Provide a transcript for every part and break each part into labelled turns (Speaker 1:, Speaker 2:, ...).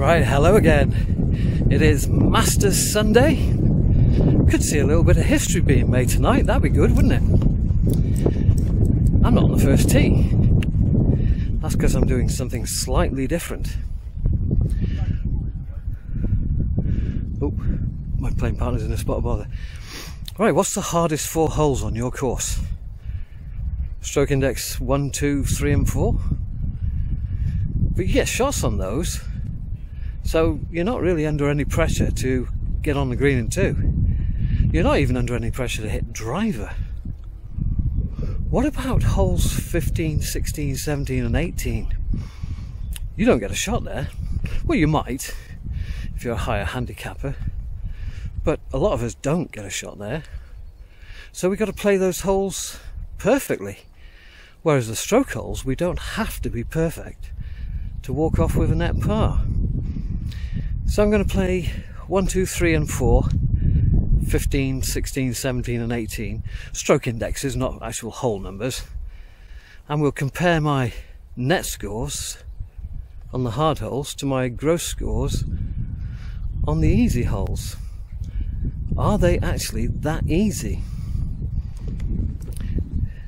Speaker 1: Right, hello again. It is Masters Sunday. Could see a little bit of history being made tonight. That'd be good, wouldn't it? I'm not on the first tee. That's because I'm doing something slightly different. Oh, my playing partner's in a spot of bother. Right, what's the hardest four holes on your course? Stroke index 1, 2, 3 and 4? But you get shots on those so you're not really under any pressure to get on the green in two. You're not even under any pressure to hit driver. What about holes 15, 16, 17 and 18? You don't get a shot there. Well, you might if you're a higher handicapper, but a lot of us don't get a shot there. So we've got to play those holes perfectly. Whereas the stroke holes, we don't have to be perfect to walk off with a net par. So I'm going to play 1, 2, 3 and 4, 15, 16, 17 and 18. Stroke indexes, not actual hole numbers. And we'll compare my net scores on the hard holes to my gross scores on the easy holes. Are they actually that easy?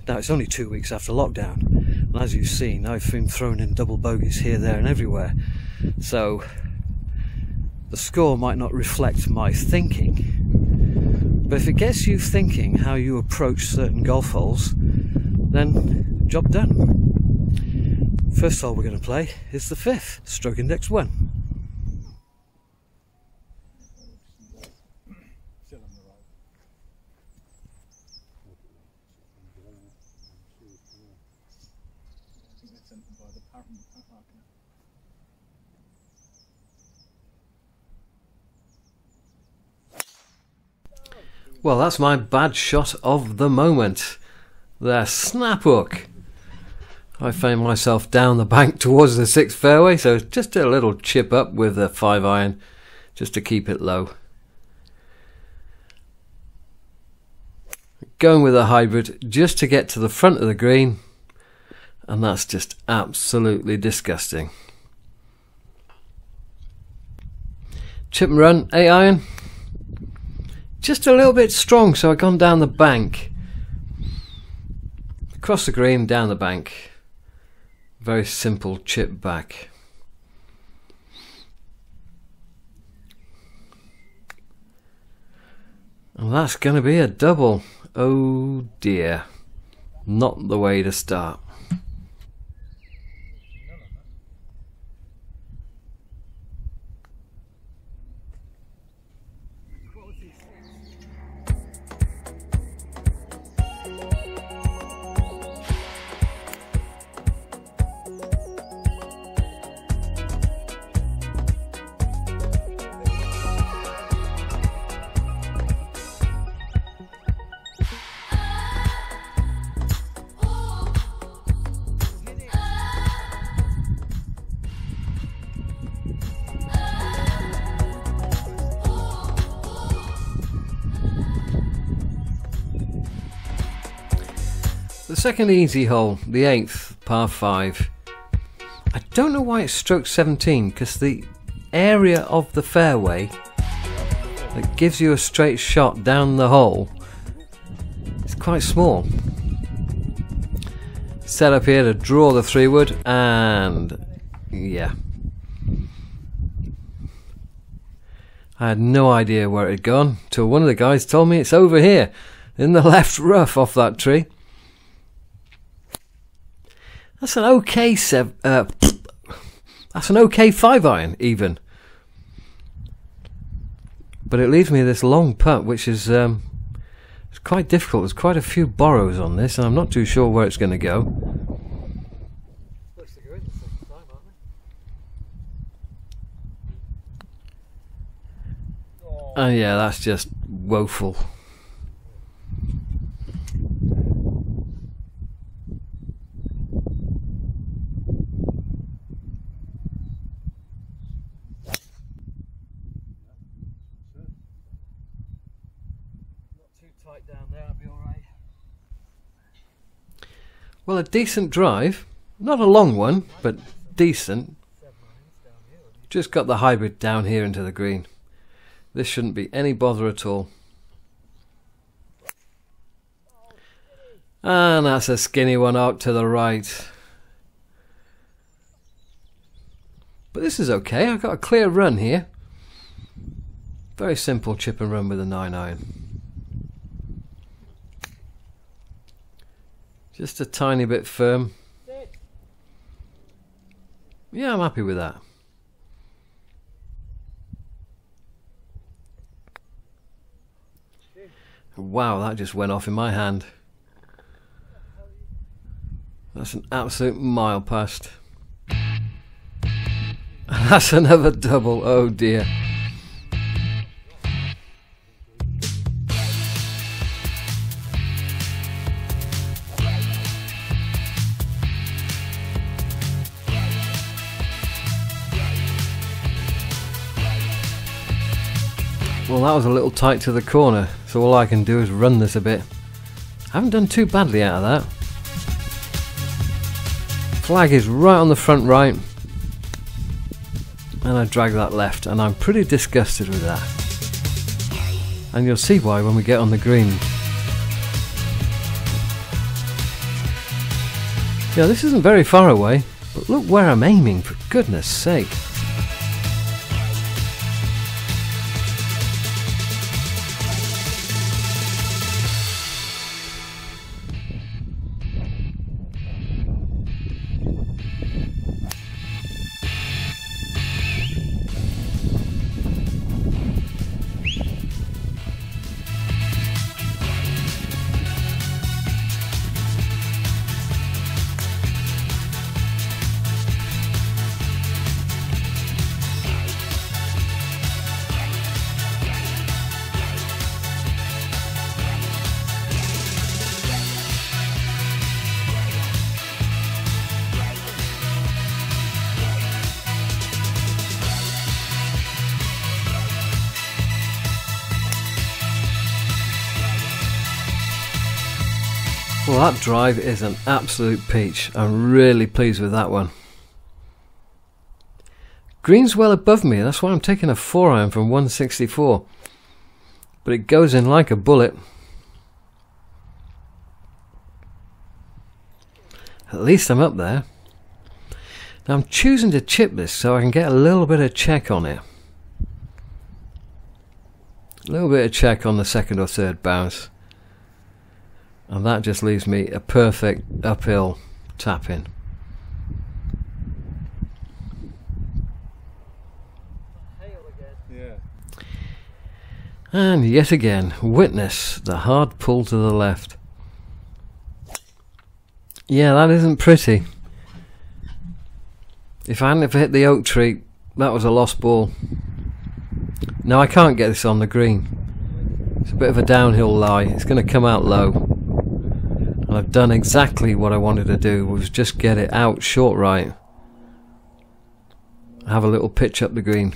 Speaker 1: Now it's only two weeks after lockdown, and as you've seen, I've been thrown in double bogeys here, there, and everywhere. So the score might not reflect my thinking, but if it gets you thinking how you approach certain golf holes, then job done. First hole we're going to play is the fifth, stroke index one. Well, that's my bad shot of the moment. The snap hook. I found myself down the bank towards the sixth fairway, so just a little chip up with the five iron just to keep it low. Going with a hybrid just to get to the front of the green, and that's just absolutely disgusting. Chip and run, 8 iron just a little bit strong, so I've gone down the bank. Across the green, down the bank. Very simple chip back. And that's going to be a double. Oh dear. Not the way to start. The second easy hole, the eighth, par 5. I don't know why it's stroke 17 because the area of the fairway that gives you a straight shot down the hole is quite small. Set up here to draw the three wood and yeah. I had no idea where it had gone till one of the guys told me it's over here in the left rough off that tree. That's an okay seven. Uh, that's an okay five iron, even. But it leaves me this long putt, which is um, it's quite difficult. There's quite a few borrows on this, and I'm not too sure where it's going to go. Oh yeah, that's just woeful. Well, a decent drive. Not a long one, but decent. Just got the hybrid down here into the green. This shouldn't be any bother at all. And that's a skinny one out to the right. But this is okay, I've got a clear run here. Very simple chip and run with a 9 iron. Just a tiny bit firm. Yeah, I'm happy with that. Wow, that just went off in my hand. That's an absolute mile past. That's another double, oh dear. Well that was a little tight to the corner, so all I can do is run this a bit. I haven't done too badly out of that. Flag is right on the front right, and I drag that left, and I'm pretty disgusted with that. And you'll see why when we get on the green. Yeah, this isn't very far away, but look where I'm aiming, for goodness sake. Well that drive is an absolute peach. I'm really pleased with that one. Green's well above me, that's why I'm taking a 4 iron from 164. But it goes in like a bullet. At least I'm up there. Now I'm choosing to chip this so I can get a little bit of check on it. A little bit of check on the second or third bounce and that just leaves me a perfect uphill tap in. And yet again, witness the hard pull to the left. Yeah, that isn't pretty. If I hadn't have hit the oak tree, that was a lost ball. Now I can't get this on the green. It's a bit of a downhill lie. It's going to come out low. And I've done exactly what I wanted to do, was just get it out short right. Have a little pitch up the green.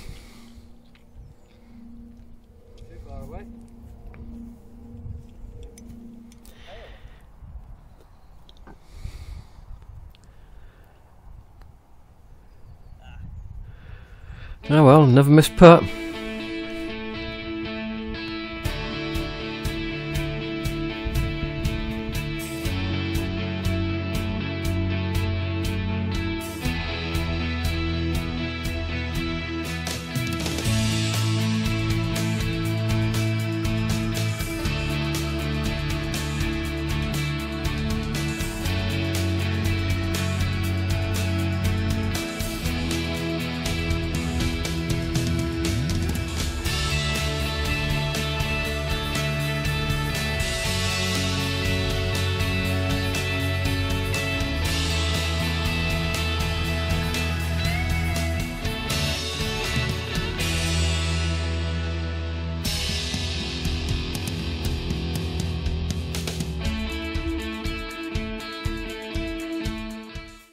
Speaker 1: Oh well, never missed putt.